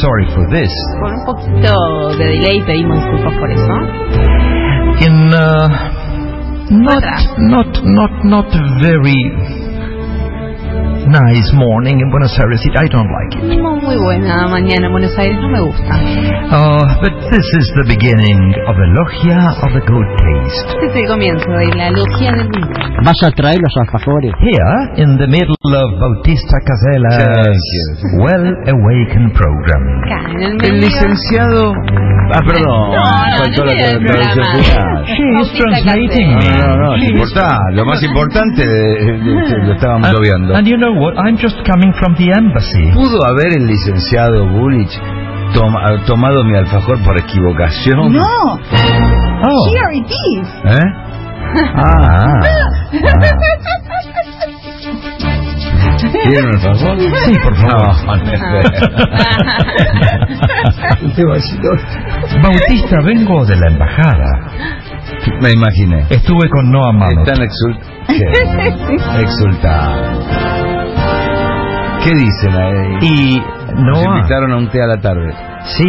sorry for this. con un poquito de delay pedimos disculpas por eso. In uh, not not not not very nice morning in Buenos Aires. I don't like it. No muy buena mañana en Buenos Aires, no me gusta. Uh, but this is the beginning of the logia of the good taste. Este es el comienzo de la logia del mundo. ¿Vas a traer los alfajores? Here, in the middle of Bautista Casella Thank you. Well Awakened program. Acá, en el El medio. licenciado. Ah, perdón. No, no, faltó no la tiene el traducción final. She is translating. No, no, no, importante. Lo más importante eh, eh, lo estábamos And- obviando. And you know what? I'm just coming from the embassy. ¿Pudo haber el licenciado Bullich toma- tomado mi alfajor por equivocación? No, Oh. here it is. ¿Eh? Ah. ¿Quieren un alfajor? Sí, por favor. No, no. Bautista, vengo de la embajada. Me imaginé. Estuve con Noah Mammoth. Están exult exultados. ¿Qué dicen ahí? Y Nos Noah, invitaron a un té a la tarde. sí,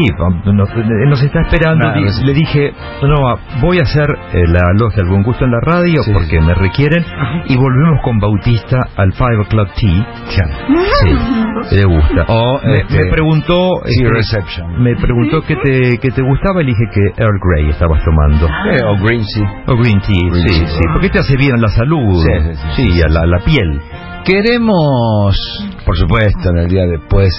nos, nos está esperando. Nada, Di- no sé. le dije, Noah, voy a hacer eh, la logia Algún Gusto en la radio Sí. porque me requieren. Y volvemos con Bautista al 5 o'clock tea. Sí, le gusta. O, me, este, me preguntó... Tea este, reception. me preguntó qué te, qué te gustaba y le dije que Earl Grey estabas tomando. Eh, o green tea. O green tea, Green sí, tea. sí. Porque te hace bien a la salud. Sí, sí, sí, sí, a la, a la piel. Queremos, por supuesto, en el día después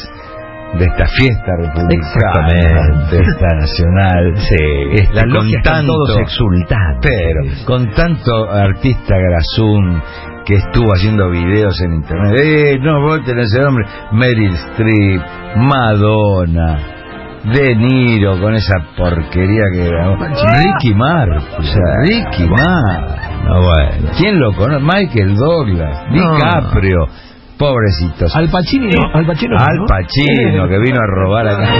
de esta fiesta republicana, Exactamente. fiesta nacional, este, La con logia están tanto, todos exultantes. pero con tanto artista grasún que estuvo haciendo videos en internet, eh, no voten ese hombre, Meryl Streep, Madonna, De Niro con esa porquería que grabó, Ricky Martin, Ricky Martin. Ah, bueno. ¿Quién lo conoce? Michael Douglas, No. Pobrecitos. Al Pacino, Al Pacino. Al Pacino que vino a robar acá.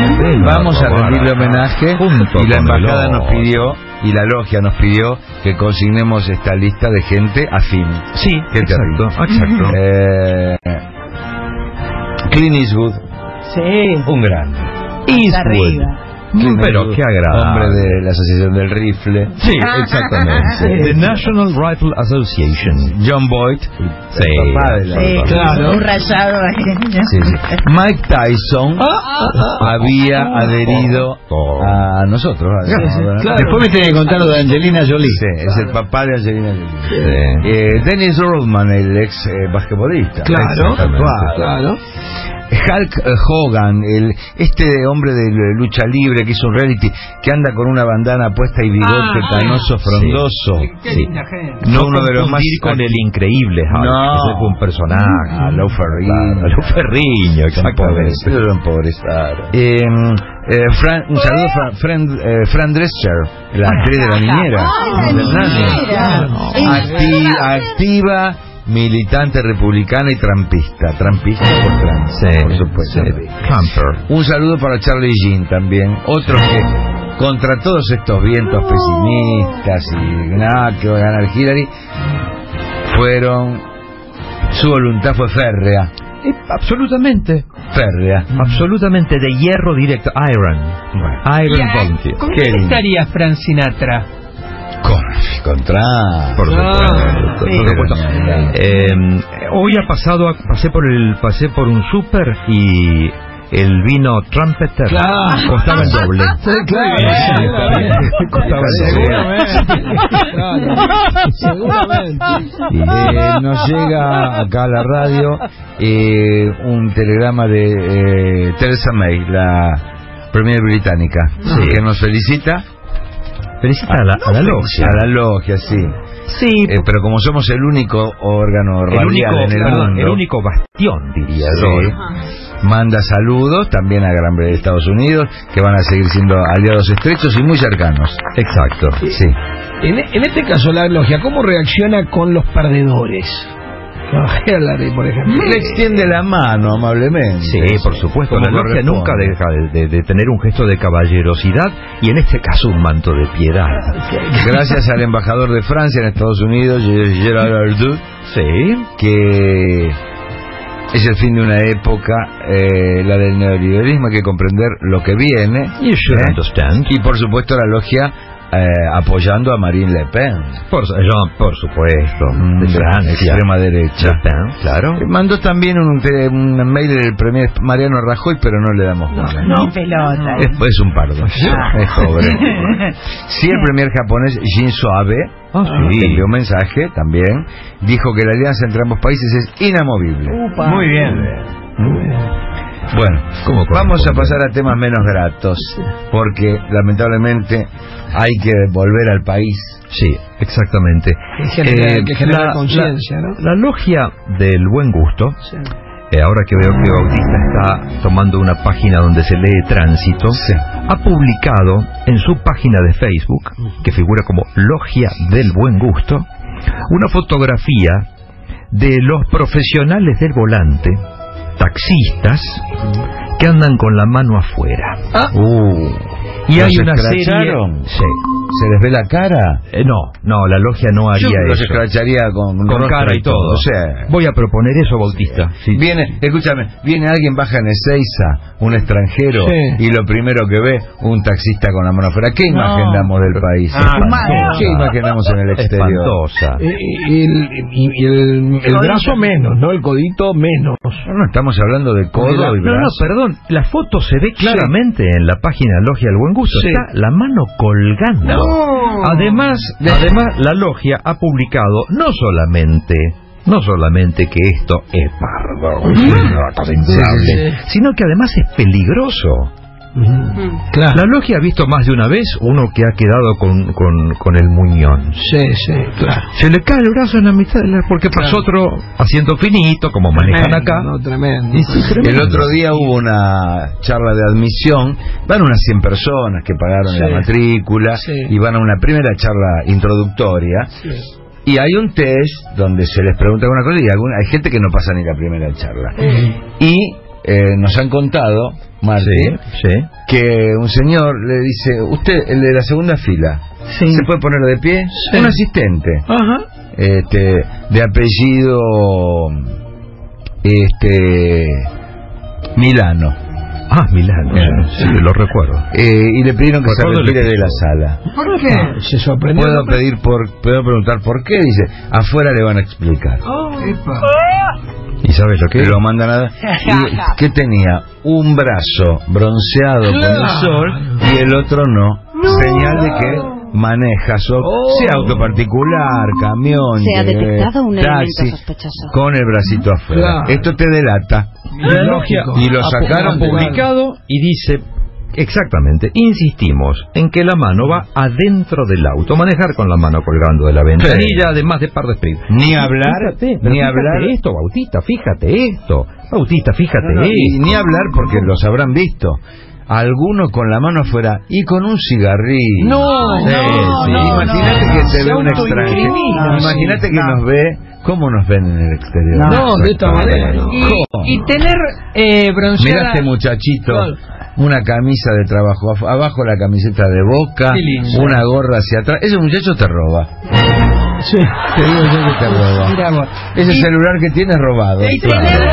Vamos a rendirle homenaje y la embajada nos pidió y la logia nos pidió que consignemos esta lista de gente afín. Sí, Qué exacto, exacto. Eh, Clint Eastwood, Sí. un grande. arriba. Pero qué agradable. Hombre de la Asociación del Rifle. Sí, exactamente. The National Rifle Association. John Boyd, Sí, el papá de la Sí, Claro. Un rayado ahí. Sí, sí. Mike Tyson había adherido a nosotros. a- a- Después me tenés que contar lo de Angelina Jolie. Sí, es el papá de Angelina Jolie. Sí. Eh, Dennis Rodman, el ex eh, basquetbolista. Claro, Exactamente. claro. Hulk eh, Hogan, el, este hombre de lucha libre que hizo un reality, que anda con una bandana puesta y bigote Ah, canoso, frondoso. Sí. No No uno de los más... con el increíble Hulk. No. Ese fue un personaje. Ah. Claro, Lou Ferrigno, Son pobres, exactamente. lo empobreceron. Eh, eh, Fran- un saludo a Fran, Fran- eh, Fran Drescher, la actriz de la niñera. La. Acti- activa, militante republicana y trampista. Trampista por Trump, Sí, por supuesto. sí. Un saludo para Charlie Jean también. Otro que, contra todos estos vientos pesimistas y nada que va a ganar Hillary, fueron. Su voluntad fue férrea. Eh, absolutamente. Férrea. Absolutamente de hierro directo. Iron. Iron Volunteer. ¿Con Qué estaría Frank Sinatra? Con, contra. Por supuesto. Ah, por sí. supuesto. Eh, hoy ha pasado, pasé por el, pasé por un súper y el vino Trumpeter Claro. costaba el doble. Sí, claro. Costaba el doble. Seguramente. Eh, nos llega acá a la radio eh, un telegrama de eh, Theresa May, la Premier británica, Sí. que nos felicita Felicita a la, a la logia. a la logia, sí. Sí, Eh, pero como somos el único órgano el radial único, en el claro, mundo, el único bastión, diría Sí. yo. manda saludos también a Gran Bretaña Estados Unidos, que van a seguir siendo aliados estrechos y muy cercanos. Exacto. Sí. En, en este caso, la logia, ¿cómo reacciona con los perdedores? Hillary, por ejemplo. Le extiende la mano amablemente. Sí, por supuesto. Como La logia corresponde. nunca deja de, de- de tener un gesto de caballerosidad y en este caso un manto de piedad. Gracias al embajador de Francia en Estados Unidos, Gerard Ardoux, Sí. que es el fin de una época, eh, la del neoliberalismo, hay que comprender lo que viene. You should ¿eh? understand. Y por supuesto la logia eh, apoyando a Marine Le Pen. Por, Jean, por supuesto. Mm, de Francia. extrema derecha. Le Pen, claro. Mandó también un, un mail del premier Mariano Rajoy, pero no le damos bola. Ni pelota. Es, es un pardo. Es pobre. Sí, el premier japonés Shinzo Abe Ah, sí. envió un mensaje también, dijo que la alianza entre ambos países es inamovible. Upa. Muy bien. Bueno, ¿Cómo vamos a pasar a temas menos gratos, porque lamentablemente hay que volver al país. Sí, exactamente. Que genera- Eh, que genera la- conciencia, la- ¿no? La logia del buen gusto, eh, ahora que veo que Bautista está tomando una página donde se lee tránsito, ha publicado en su página de Facebook, que figura como Logia del Buen Gusto, una fotografía de los profesionales del volante, taxistas, que andan con la mano afuera. Uh, Y ¿los hay una serie... escracharon? Sí. ¿Se les ve la cara? Eh, no, no, la logia no haría Yo los eso. escracharía con, Con rostro cara y todo. O sea, Voy a proponer eso, Bautista. Sí. Viene, escúchame, viene alguien baja en Ezeiza, un extranjero, Sí. y lo primero que ve, un taxista con la mano afuera. ¿Qué imagen damos del país? Ah. ¿Qué imagen damos en el exterior? Espantosa. Eh, y el, y- y el, el brazo menos, ¿no? El codito menos. No, no, estamos hablando de codo y No, no, brazo. perdón, la foto se ve claramente en la página Logia del Buen Gusto. Sí. Está la mano colgando. Además, además, la Logia ha publicado no solamente, no solamente que esto es pardo, indudable, sino que además es peligroso. Claro. La Logia ha visto más de una vez uno que ha quedado con, con, con el muñón. Sí, sí, claro. Se le cae el brazo en la mitad de la... porque pasó otro asiento finito, como manejan Tremendo, acá. No, tremendo. El otro día hubo una charla de admisión, van unas 100 personas que pagaron Sí. la matrícula Sí. y van a una primera charla introductoria y hay un test donde se les pregunta alguna cosa y alguna, hay gente que no pasa ni la primera charla. Y eh, nos han contado, Marti, Sí, sí. que un señor le dice, usted, el de la segunda fila, ¿se puede poner de pie? Sí. Un asistente Ajá. este de apellido este Milano Ah, Milán, sí, lo recuerdo. Eh, y le pidieron que se retire de la sala ¿Por qué? Se sorprendió. puedo pedir por puedo preguntar por qué dice afuera le van a explicar ¿Y sabes lo que lo mandan a y qué tenía un brazo bronceado con el sol y el otro no, señal de que maneja su Oh. sea auto particular camión Se ha detectado un taxi, sospechoso. con el bracito afuera. Claro. esto te delata. La logia y lo sacaron publicado y dice exactamente, insistimos en que la mano va adentro del auto, manejar con la mano colgando de la ventanilla, además de par de sprit. Ni hablar, Fíjate, ni hablar. esto, Bautista, fíjate esto. Bautista, fíjate No, no, y esto. ni hablar porque los habrán visto. Algunos con la mano afuera y con un cigarrillo. No, Sí, no, sí. no, Imagínate no, que se ve un extranjero. Imagínate que no. nos ve. ¿Cómo nos ven en el exterior? No, de esta manera. no. Y, ¿Cómo? y tener eh, Mira bronceada. este muchachito, una camisa de trabajo, abajo la camiseta de boca, una gorra hacia atrás. Ese muchacho te roba. Sí. Te digo yo que te roba. Mirá vos. Ese Y- celular que tienes robado. y claro. tener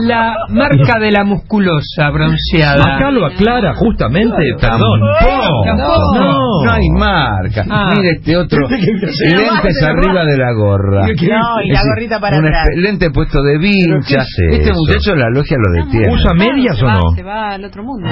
la marca de la musculosa bronceada. Acá lo aclara justamente, perdón. No, no hay marca. Ah. Mire este otro. lentes arriba de la gorra. No, y la Es gorrita para un atrás. lente puesto de vincha. es Este muchacho la logia lo detiene. ¿Usa medias o no? Se va al otro mundo.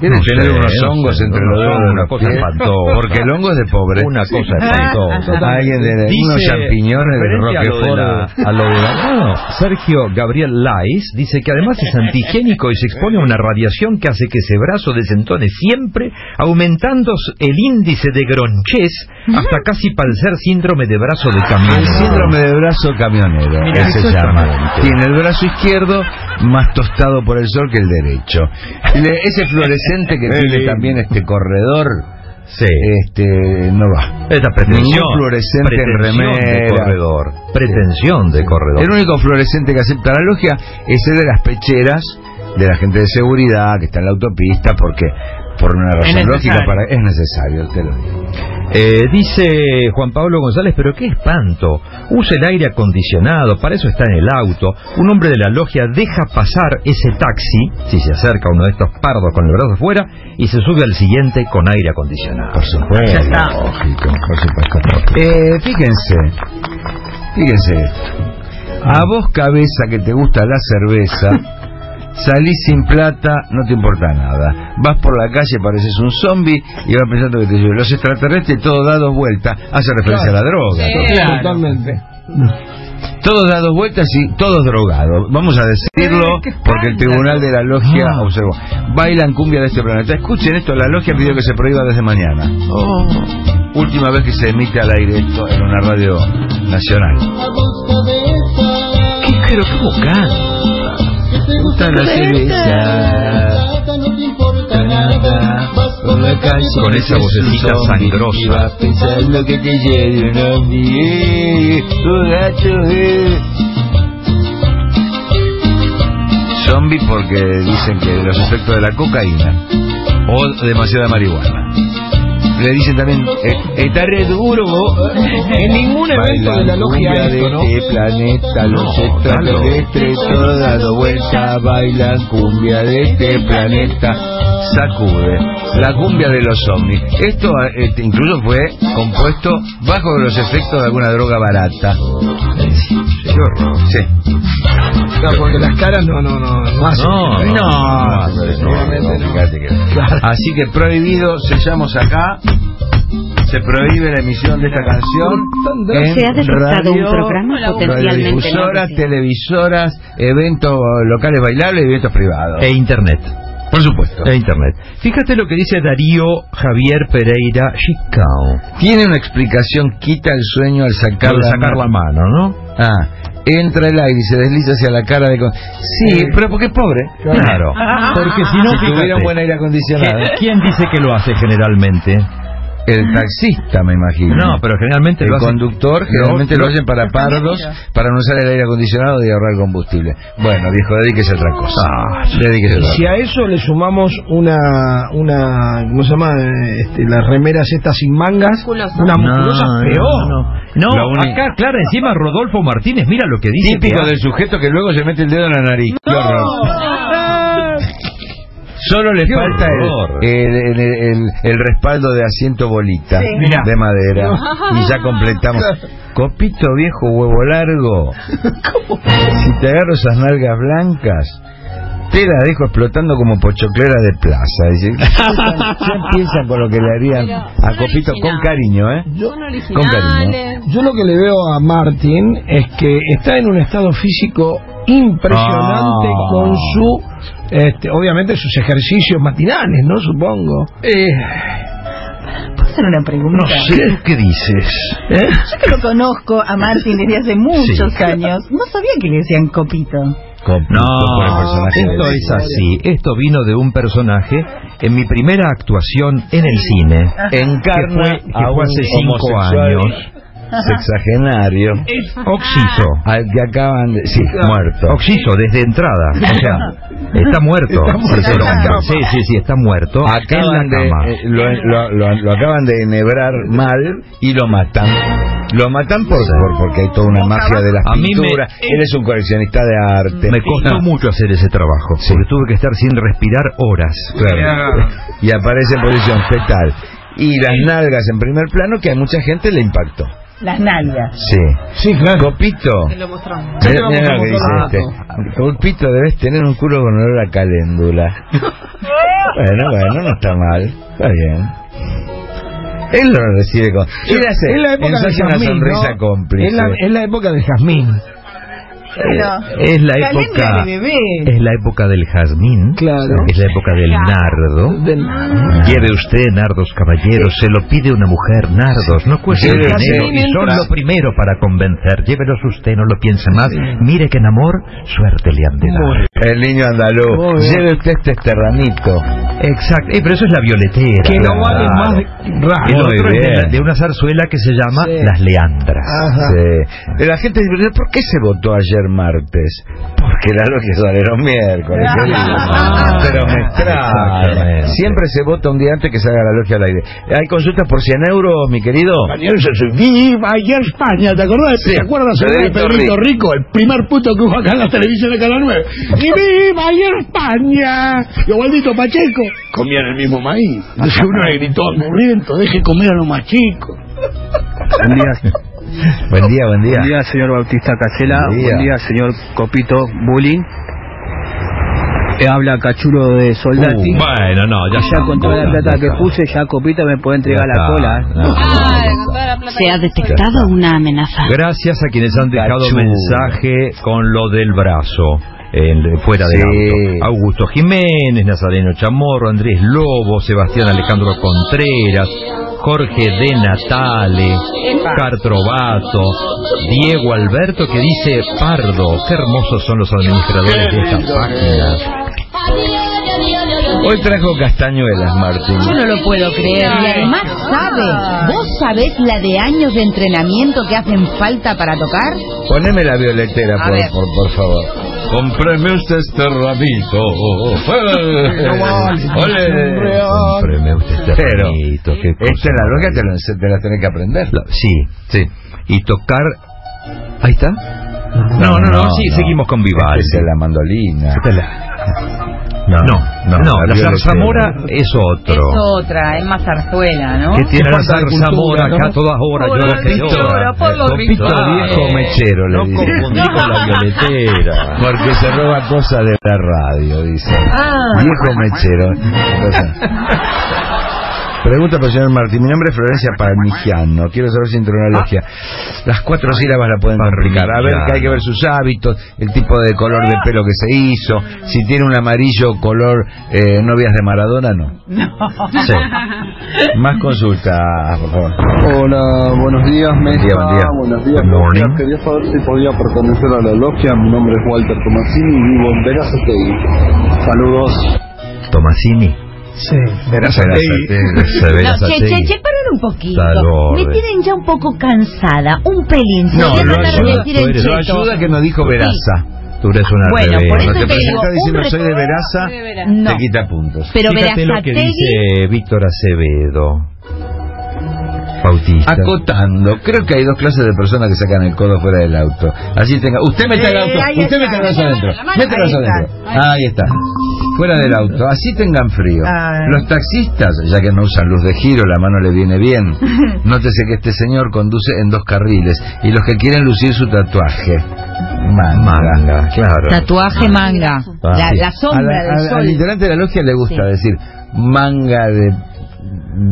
Tiene tener unos no hongos entre los dedos de una cosa espantosa. Porque el hongo es de pobre. Una cosa espantosa. Alguien de unos champiñones de Roquefort. a lo de Sergio Gabriel Lais dice que además es antigénico y se expone a una radiación que hace que ese brazo desentone siempre, aumentando el índice de gronchez hasta casi padecer síndrome de brazo de El camionero. síndrome de brazo camionero, Mira, que se llama. Tiene el brazo izquierdo más tostado por el sol que el derecho. Le- ese fluorescente que tiene también este corredor, Sí. este no va. Esta pretensión, Ningún fluorescente en pretensión de remera. corredor. Pretensión de corredor. El único fluorescente que acepta la logia es el de las pecheras de la gente de seguridad que está en la autopista porque por una razón lógica para es necesario, te lo digo. Eh, dice Juan Pablo González, pero qué espanto. Usa el aire acondicionado, para eso está en el auto. Un hombre de la logia deja pasar ese taxi, si se acerca uno de estos pardos con el brazo afuera, y se sube al siguiente con aire acondicionado. Por supuesto, Ya está. lógico, por supuesto. Eh, fíjense, fíjense esto. A vos, cabeza, que te gusta la cerveza, salís sin plata, no te importa nada. Vas por la calle, pareces un zombie y vas pensando que te lleve. Los extraterrestres, todo da dos vueltas, hace referencia a la droga. Claro. Totalmente. Todos da dos vueltas y todos drogados. Vamos a decirlo porque el tribunal de la logia observó. Bailan cumbia de este planeta. Escuchen esto, la logia pidió que se prohíba desde mañana. Última vez que se emite al aire esto en una radio nacional. ¿Qué, pero cómo canta? gusta la cerveza. Con esa vocecita sangrosa. Pensando que te un gato, eh. Zombie porque dicen que los efectos de la cocaína o demasiada marihuana. Le dicen también, eh, está re duro. En ningún evento de la logia cumbia esto, ¿no? de este planeta, los extraterrestres, todo dado vuelta, bailan cumbia de este planeta. Sacude, la cumbia de los ovnis. Esto eh, incluso fue compuesto bajo los efectos de alguna droga barata. Sí. Claro, porque las caras no, no, no, no hacen. No, No, no, no. fíjate que- Así que prohibido, sellamos acá. Se prohíbe la emisión de esta canción. en Se ha detectado un radio, programa potencialmente radiodifusoras, no deseado. televisoras, eventos locales bailables y eventos privados. E internet. Por supuesto. E internet. Fíjate lo que dice Darío Javier Pereira Chicao. Tiene una explicación, quita el sueño al sacar, Al sacar la mano, ¿no? Ah, entra el aire y se desliza hacia la cara de... con- Sí, pero porque es pobre. Claro. Porque si no, si tuviera un buen aire acondicionado. ¿qué- ¿quién dice que lo hace generalmente? El taxista, me imagino. No, pero generalmente El lo hace... conductor generalmente No, lo no. hacen para pardos, para no usar el aire acondicionado y ahorrar combustible. Bueno, viejo, dedíquese a otra cosa. Ah, dedíquese a otra Si a eso le sumamos una, una ¿cómo se llama? Este, las remeras estas sin mangas, Musculosa. una No, musculosa peor. No, no. Uni- acá, claro, encima Rodolfo Martínez, mira lo que dice. Típico que del sujeto que luego se mete el dedo en la nariz. Qué horror. Solo le Qué falta el, el, el- el- el respaldo de asiento bolita Sí. De madera y ya completamos. Copito viejo, huevo largo. Si te agarro esas nalgas blancas, te las dejo explotando como pochoclera de plaza. Dice, ya empiezan con lo que le harían Pero a Copito con cariño, ¿eh? Son Con cariño. Yo lo que le veo a Martin es que está en un estado físico impresionante Ah. con su, este, obviamente sus ejercicios matinales, ¿no? Supongo. Eh, ¿Puedo hacer una pregunta? no sé qué dices. ¿Eh? Yo que lo conozco a Martín desde hace muchos Sí. años, no sabía que le decían copito. Copito No, esto es así. Esto vino de un personaje en mi primera actuación en el cine. encarna Que fue- que fue hace cinco años. Sexagenario Oxiso. al que acaban de sí muerto Oxiso, desde entrada. O sea, está muerto. Está muerto. Sí, sí, sí, sí, está muerto. acaban en la de eh, lo, lo- lo- lo acaban de enhebrar mal y lo matan lo matan por, por- porque hay toda una magia de las A mí me- pinturas él es un coleccionista de arte Me costó No. mucho hacer ese trabajo, Sí. porque tuve que estar sin respirar horas. Claro. y aparece en posición fetal y las nalgas en primer plano que a mucha gente le impactó Las nalgas. sí Sí, claro. Copito Te lo mostramos. Lo que dice este. Pulpito, debes tener un culo con olor a caléndula. bueno, bueno, no está mal. Está bien. Él lo recibe con... Él hace, es la época de ensaya una sonrisa ¿no? cómplice. Es la, es la época de Jazmín. Pero, Es la época de bebé. es la época del jazmín, Claro. es la época del nardo. De- Lleve usted nardos, caballeros, se lo pide una mujer, nardos, no cuesta Sí, dinero y son lo primero para convencer. Llévelos usted, no lo piense más. Mire que en amor, suerte le han de dar. El niño andaluz. Lleve usted este esterranito. Exacto, eh, pero eso es la violetera. que no claro. vale más de raro. El Muy otro es de, bien. la- de una zarzuela que se llama Sí. Las Leandras. Ajá. Sí. La gente dice, ¿por qué se votó ayer ser martes? Porque la logia sale los miércoles. Pero me. Exactamente. Siempre se vota un día antes que salga la logia al aire. ¿Hay consultas por 100 euros, mi querido? Viva ayer España, ¿te acordás? Sí, ¿Te acuerdas de Pedrito Rico. El primer puto que hubo acá en la televisión de Canal 9. ¡Y viva ayer España! Y Osvaldito Pacheco comían el mismo maíz. Entonces uno le gritó hambriento, deje comer a los más chicos. Buen día, Buen día, buen día. señor Bautista Casela. Buen día. Buen día, señor Copito Bullying. Eh, habla Cachulo de Soldati. Uh, bueno, no, ya ya con toda la plata que puse, ya Copito me puede entregar la cola. Se ha detectado una amenaza. Gracias a quienes han dejado Cachudo. mensaje con lo del brazo. En- fuera del Sí. auto. Augusto Jiménez, Nazareno Chamorro, Andrés Lobo, Sebastián Alejandro Contreras, Jorge de Natale, Cartrovato, Diego Alberto que dice Pardo, qué hermosos son los administradores de esta página. Hoy trajo castañuelas, Martín. Yo no lo puedo creer. Y además sabe, ¿vos sabés la de años de entrenamiento que hacen falta para tocar? Poneme la violetera, por favor. Compreme usted este ramito. ¡Ole! Cómpreme usted este Pero, ramito, qué esta es la loca, te, lo- te la tenés que aprender. La- Sí, Sí. y tocar... Ahí está. No, no, no, sí, seguimos con Vivaldi. Esta es la mandolina. No, no, no, no, la zarzamora es otro. Es otra, es más zarzuela, ¿no? ¿Qué tiene la zarzamora ¿no? acá a todas horas? Por Yo la que llora. por viejo mechero, le No dice. confundí con la violetera. Porque se roba cosas de la radio, dice. Ah. Viejo mechero. Pregunta para el señor Martín. Mi nombre es Florencia Parmigiano. Quiero saber si entró en una logia. Las cuatro sílabas la pueden complicar. A ver, que hay que ver sus hábitos, el tipo de color de pelo que se hizo, si tiene un amarillo color eh, novias de Maradona, no. Sí. Más consultas, por favor. Hola, buenos días, Mesa. Buen día, buen día. Buenos días, Good morning. Mesa. Quería saber si podía pertenecer a la logia. Mi nombre es Walter Tomasini y vivo en Verazategui. Saludos. Tomasini. Sí, Verazategui. No, che, che, che, paren un poquito. Me tienen ya un poco cansada, un pelín. Se No, lo ayuda, Lo ayuda que no dijo Veraza. Tú eres una Bueno, por rebelde. eso No te te digo, presentas diciendo soy de Veraza, No. te quita puntos. Pero Fíjate lo que dice Víctor Acevedo. Bautista. Acotando, creo que hay dos clases de personas que sacan el codo fuera del auto. Así tenga. Usted mete el Eh, auto, usted mete el brazo adentro. Mete el brazo ahí está. adentro. Ahí está. Fuera del auto. Así tengan frío. Ah. Los taxistas, ya que no usan luz de giro, la mano le viene bien. Nótese que este señor conduce en dos carriles. Y los que quieren lucir su tatuaje. Manga. Manga, claro. Tatuaje manga. Ah, la, A sombra la- del a- sol. al integrante de la logia le gusta Sí. decir manga de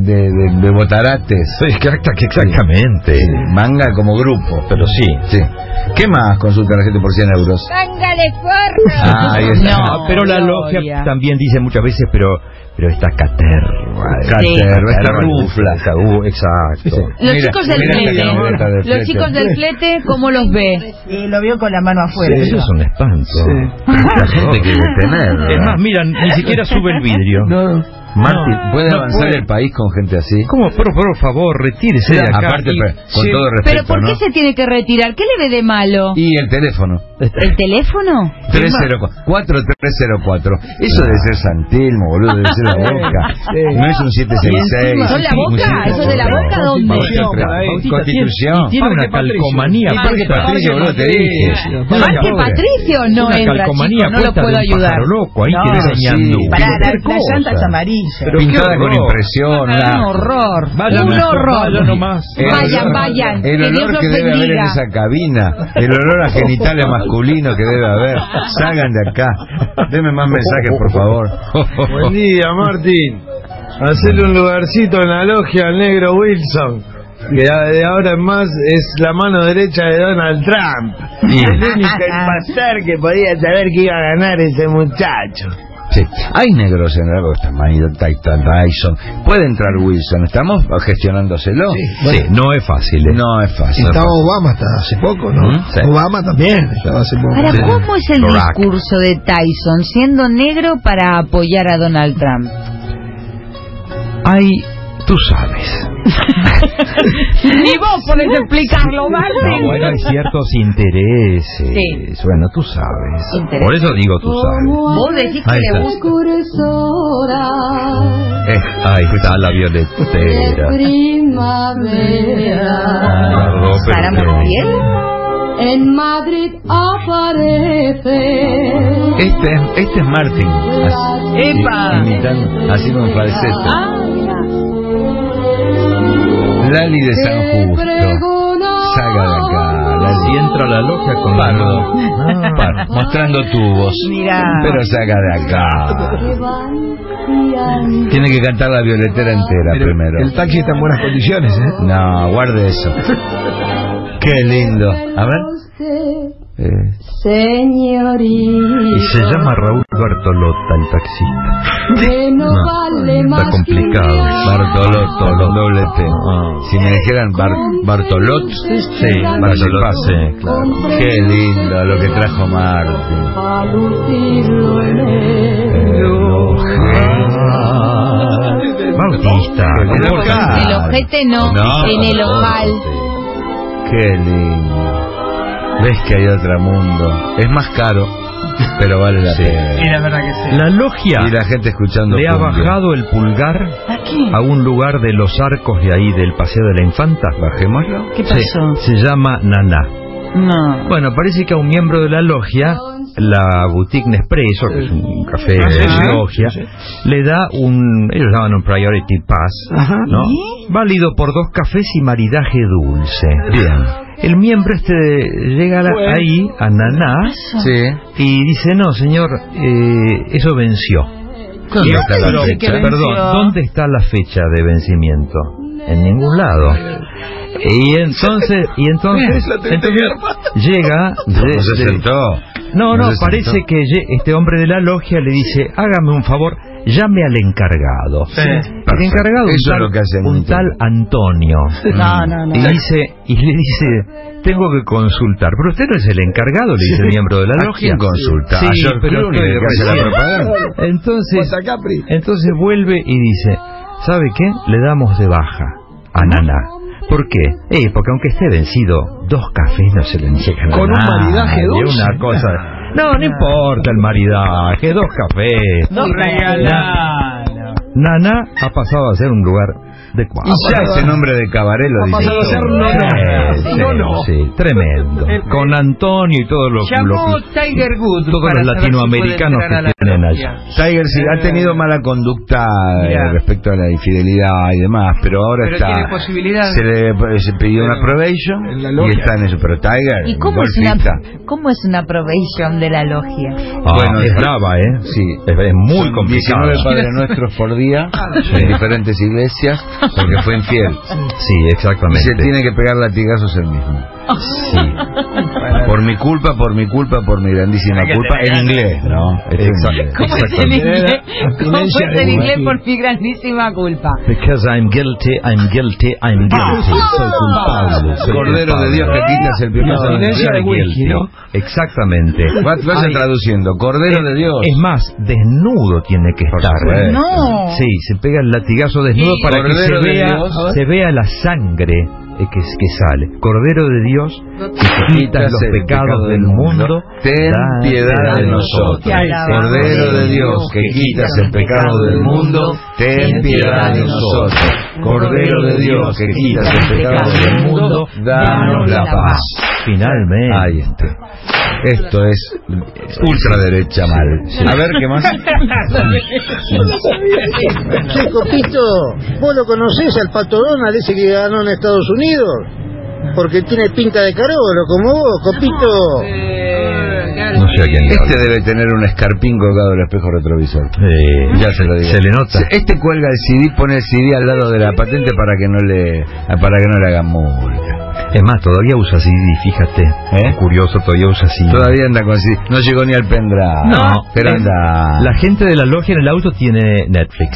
de, de, de botarates. Sí, exacta- que exactamente. Sí, manga como grupo. Pero sí. Sí. ¿Qué más consulta la gente por 100 euros? Manga de cuerno. Ah, está. No, pero la Gloria. logia también dice muchas veces, pero pero esta caterva. Caterva, rufla. esta- uh, exacto. Los Mira, chicos del flete. Los chicos del flete, ¿cómo los ve? lo vio con la mano afuera. Eso es un espanto. La gente quiere tener. Es más, mira, ni siquiera sube el vidrio. Martín, No, ¿puede no avanzar puede. el país con gente así? ¿Cómo? Por, por favor, retírese de acá. Aparte, Y- pero, con sí. todo ¿Pero respeto, por qué ¿no? se tiene que retirar? ¿Qué le ve de malo? Y el teléfono. ¿El teléfono? 304 4304. Eso debe ser San Telmo, boludo, debe ser la boca. No es un 766. ¿Son la boca? ¿Eso de la boca dónde? Bautista, Constitución. Tiene una calcomanía. Parque. Patricio, boludo, te dije. Parque Patricio no entra, no lo puedo ayudar. loco ahí que. Para la, llanta es amarilla. Pero qué Pintada con impresión. Un horror. Vayan, un horror. vayan nomás. Vayan. El que Dios olor los que debe haber en bendiga. esa cabina, el olor a genitales masculino que debe haber. Salgan de acá. Deme más mensajes, por favor. Buen día, Martín. Hacerle un lugarcito en la logia al negro Wilson, que de ahora en más es la mano derecha de Donald Trump. Y- El único pastor que podía saber que iba a ganar ese muchacho. Sí. Hay negros en el árbol, está Tyson. Puede entrar Wilson. ¿Estamos gestionándoselo? Sí, no es fácil. ¿eh? No es fácil. Estaba Obama hasta hace poco, ¿no? ¿Mm? Sí. Obama también estaba hace poco. Ahora. ¿cómo es el Barack. discurso de Tyson siendo negro para apoyar a Donald Trump? Hay, tú sabes, Ni vos podés explicarlo, No, Martín. bueno, hay ciertos intereses. Sí. Bueno, tú sabes. Intereses. Por eso digo tú sabes. Vos decís que le gusta. Eh, ahí está la violetera. Pero ¿Sara Montiel? En Madrid aparece. Este, es- este es Martin. así- ¡Epa! Imitando, haciendo un falseto. Ah, mira. Lali de San Justo. Salga de acá. Lali. Si entra a la logia con Pardo. Ah. Mostrando tubos. Mira. Pero saca de acá. Tiene que cantar la violetera entera Pero primero. El taxi está en buenas condiciones, ¿eh? No, guarde eso. Qué lindo. A ver. Eh, Señorita. Y se llama Raúl Bertolotta, el taxista. Que no, No, vale está más complicado. Bartolotto, con doble T. Ah. Si me dijeran Bar- Bartolot, Sí, Bartolot. sí, claro. Qué lindo lo que trajo lucirlo en él. Bautista, En el compórtate. En el ojete no, No, en el ojal. Qué lindo. Ves que hay otro mundo. Es más caro, pero vale la Sí, pena. la verdad que sí. La logia Y la gente escuchando. le ha bajado el pulgar ¿A a un lugar de los arcos de ahí del Paseo de la Infanta. Bajémoslo. ¿Qué pasó? se llama Naná. No. Bueno, parece que a un miembro de la logia, la boutique Nespresso, que es un café de logia, le da un, ellos llaman un priority pass, ¿no? Válido por dos cafés y maridaje dulce. Bien. El miembro este llega ahí, a Naná, Sí. y dice, no, señor, eh, eso venció. ¿Dónde está la pero- fecha? Perdón, ¿dónde está la fecha de vencimiento? En ningún lado. Y entonces, y entonces, entonces llega, de- se sentó. no, no, parece que este hombre de la logia le dice, hágame un favor, llame al encargado. El encargado, un Eso es tal, lo que hacen un tal Antonio. No, no, no. Y dice, y le dice, tengo que consultar. Pero usted no es el encargado, le dice el miembro de la ¿A logia. quién consulta? Sí, ¿A pero que hace la propaganda? Entonces, entonces vuelve y dice, ¿sabe qué? Le damos de baja a Naná. ¿Por qué? Eh, porque aunque esté vencido, dos cafés no se le niegan a Con un nadie, maridaje dulce. Una cosa... No, no importa el maridaje, dos cafés. Dos Regalalo. Naná ha pasado a ser un lugar de cuadro. Y ya ese nombre de cabaret lo dice. pasado a ser no, no. Sí, No, no. sí, tremendo. Con Antonio y todos los, Llamó los- Tiger Good todos los latinoamericanos la que tienen allá. Tiger sí ha tenido mala conducta eh, respecto a la infidelidad y demás, pero ahora Pero está. tiene posibilidad. Se le se pidió una probation y está en eso. Pero Tiger, ¿Y cómo es, una, cómo es una probation de la logia? Ah, Bueno, es brava, ¿eh? sí. Es, es muy son complicado. 19 Padres Nuestros por día en diferentes iglesias porque fue infiel. Sí, Y exactamente. se tiene que pegar latigazos él mismo. Sí. Por mi culpa, por mi culpa, por mi grandísima culpa. En inglés, ¿no? Exacto. inglés. ¿Cómo es en inglés? ¿Cómo es en de inglés por mi grandísima culpa? Because I'm guilty, I'm guilty, I'm guilty. Soy culpable. soy Cordero de culpable. Dios que quitas el pecado. No, de guilty. ¿no? Exactamente. Va- Vaya Ay, traduciendo. Cordero de Dios. Es más, desnudo tiene que estar. No. Sí, se pega el latigazo desnudo para que se de vea, se vea la sangre que, que sale. Cordero de Dios, que quitas los pecados del mundo, ten da piedad de nosotros. Cordero de Dios, que quitas el pecado del mundo, ten piedad de nosotros. Cordero de Dios, que quitas el pecado del mundo, danos la paz. Finalmente. Ahí está. Esto es ultraderecha mal. A ver, ¿qué más? Che, Copito, ¿vos lo conocés al Pato Donald ese que ganó en Estados Unidos? Porque tiene pinta de carolo, como vos, Copito. No sé a quién le Este debe tener un escarpín colgado del espejo retrovisor. Eh, Ya se lo digo. Se le nota. Este cuelga el CD, pone el CD al lado de la patente para que no le para que no le hagan multa. Es más, todavía usa CD, fíjate. ¿Eh? Curioso, todavía usa CD. Todavía anda con CD. No llegó ni al pendrive. No, pero anda. La gente de la logia en el auto tiene Netflix.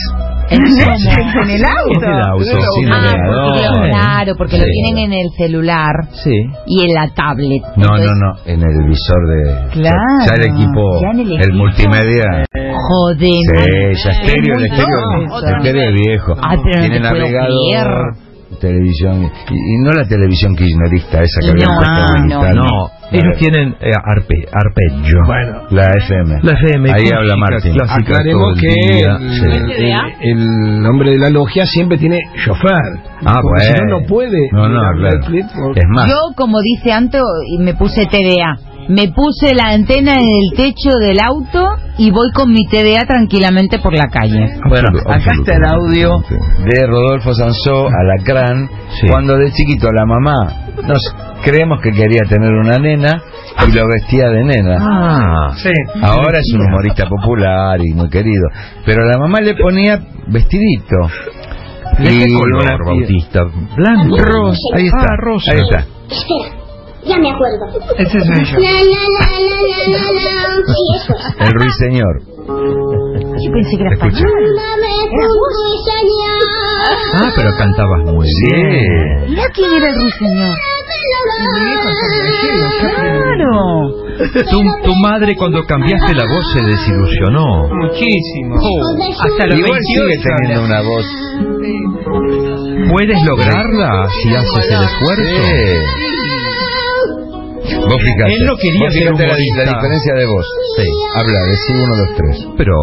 ¿En en el En auto? el auto, sí, Ah, porque claro, porque lo tienen en el celular Sí. y en la tablet. No, Entonces, no, no. En el visor de. Claro. Ya el equipo. Ya en el el multimedia. Joder. Sí, ya estéreo, el estéreo, no, el estéreo es viejo. Ah, pero no Tiene te puedo navegador. Televisión, y, y no la televisión kirchnerista esa que Y había no, no. No, ellos tienen eh, arpe, arpeggio. Bueno, La FM. La FM. Ahí habla Martín. aclaremos el que el, Sí. el- el hombre de la logia siempre tiene chofer. Ah, porque si bueno. no, no puede. No, no, claro. Es más, Yo, como dice Anto, y me puse TDA. Me puse la antena en el techo del auto y voy con mi TDA tranquilamente por la calle. bueno, acá está el audio de Rodolfo Sansó, Alacrán, Sí. cuando de chiquito la mamá, nos creemos que quería tener una nena y lo vestía de nena. Ah, Sí. Ahora es un humorista popular y muy querido. Pero la mamá le ponía vestidito. ¿de qué color, Bautista? Blanco. Rosa. Ahí está. Ah, rosa. Ahí está. Ya me acuerdo. Ese soy yo. La, la, la, la, la, la, la. Sí, eso es. El ruiseñor. Yo pensé que era Escucha. español. Dame un ruiseñor. Ah, pero cantabas muy Sí. bien. Mira quién era el ruiseñor. Claro. Tu, tu madre cuando cambiaste la voz se desilusionó. Muchísimo. Hasta los Igual 28 sigue teniendo una voz. ¿Puedes lograrla si haces el esfuerzo? Sí. Vos fijate. Él no quería vos ser fíjate la, humorista. la diferencia de voz. Sí. Habla, decí uno, dos, tres. Pero,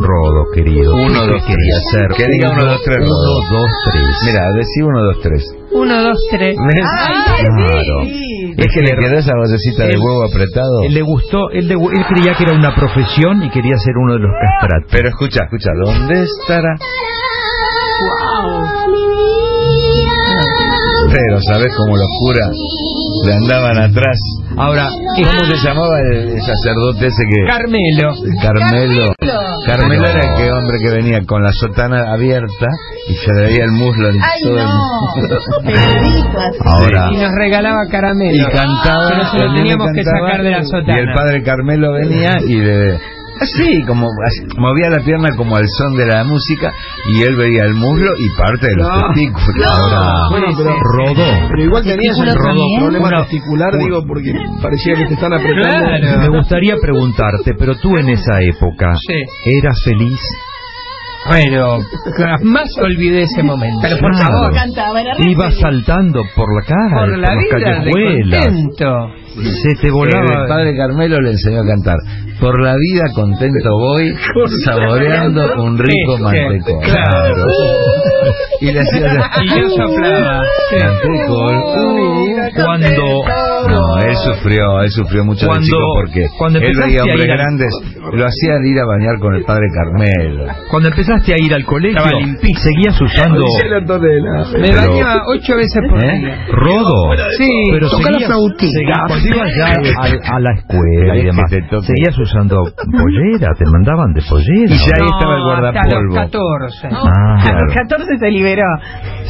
Rodo, querido, ¿tú Uno, qué dos, tres. ser? Que diga uno, dos, tres, Uno, dos, tres. Mira, decí uno, dos, tres. Uno, dos, tres. ¿Ves? Claro. Es que le quedó esa vocecita de huevo apretado. Él le gustó, él, le- él creía que era una profesión y quería ser uno de los castratos. Pero escucha, escucha, ¿dónde estará? Pero, ¿sabes cómo los curas le andaban atrás? Ahora, ¿Cómo se llamaba el, el sacerdote ese que... Carmelo. Carmelo. Carmelo era el que hombre que venía con la sotana abierta y se le veía el muslo en Ay, todo el- no. ahora, Y nos regalaba caramelo. y cantaba Pero se lo el teníamos que sacar de la sotana. y el padre Carmelo venía y le así como así, movía la pierna como al son de la música y él veía el muslo y parte de los No. testículos ahora, Bueno, pero- Rodó. Pero igual tenías el ¿Testículo también? problema testicular, una- digo, porque parecía que te están apretando. Claro. Me gustaría preguntarte, pero tú en esa época, Sí. ¿eras feliz? Bueno, jamás olvidé ese momento. Pero por favor. Cantaba, feliz. saltando por la calle, por la las vida de callejuelas. contento. Se te el volaba. padre Carmelo le enseñó a cantar por la vida contento voy saboreando un rico mantecol claro. y le hacía Y yo soplaba. Mantecol uh, Cuando No, él sufrió, él sufrió mucho de Cuando- chico porque cuando él empezaste veía a hombres ir al- grandes, lo hacían ir a bañar con el padre Carmelo. Cuando empezaste a ir al colegio, seguías usando la. Me bañaba ocho veces por ¿Eh? día. rodo. Sí, pero toca la seguías, ibas ya a, a la escuela y ¿Querés que demás, seguías usando pollera, te mandaban de pollera. Y ya ahí estaba el hasta los guardapolvo. 14. Ah, A Claro. los 14 se liberó.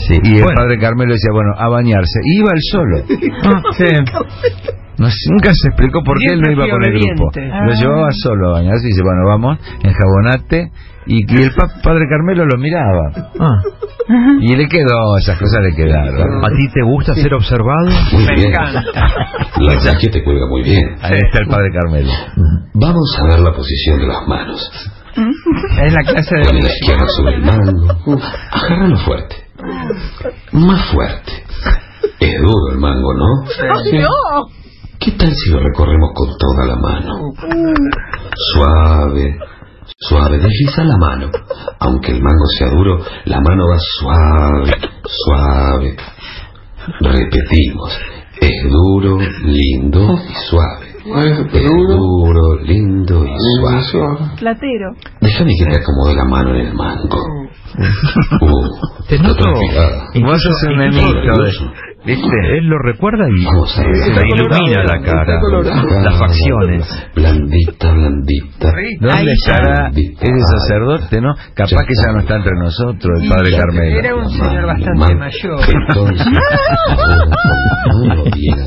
sí. Y el Bueno, padre Carmelo decía, bueno, a bañarse. Y iba él solo. ah, No, nunca se explicó por qué él no iba con el grupo. Lo llevaba solo a bañarse y dice, bueno, vamos, enjabonate. Y, y el pa- padre Carmelo lo miraba. ah. Y le quedó, esas cosas le quedaron. ¿A ti te gusta ser observado? Muy Me bien. encanta. La verdad que te cuelga muy bien. Ahí está el padre Carmelo. Vamos a ver la posición de las manos. Es la clase de Pon la izquierda sobre el mango. Agárralo fuerte. Más fuerte. Es duro el mango, ¿no? ¡No! ¿Qué tal si lo recorremos con toda la mano? Suave, suave, desliza la mano. Aunque el mango sea duro, la mano va suave, suave. Repetimos. Es duro, lindo y suave. Es duro, lindo y suave. Platero. Déjame que te acomode la mano en el mango. Uh, Te noto. Vos sos un enemigo. ¿Viste? Él lo recuerda y se le ilumina la cara, las facciones. Blandita, blandita. ¿Dónde Ahí estará ese sacerdote, no? Capaz que ya no está entre nosotros, el padre Carmelo. Era un señor bastante mayor.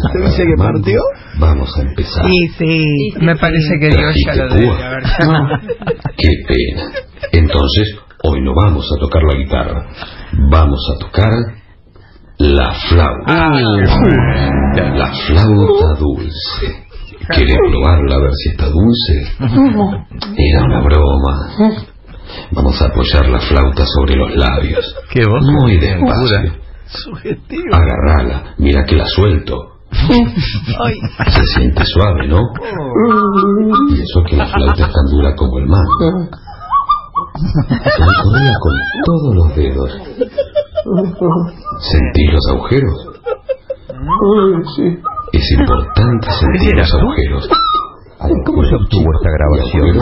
¿Usted dice que partió? Vamos a empezar. Sí, sí. Me parece que Dios ya lo debe haber. Qué pena. Entonces, hoy no vamos a tocar la guitarra. Vamos a tocar la flauta. La flauta dulce. ¿Querés probarla a ver si está dulce? Era una broma. Vamos a apoyar la flauta sobre los labios. ¿Qué vos? Muy despacio. Sugestivo. Agarrala, mira que la suelto. Se siente suave, ¿no? Y eso que la flauta es tan dura como el mango. Recorrela con todos los dedos. ¿Sentís los agujeros? Es importante sentir los agujeros. ¿Cómo se obtuvo esta grabación?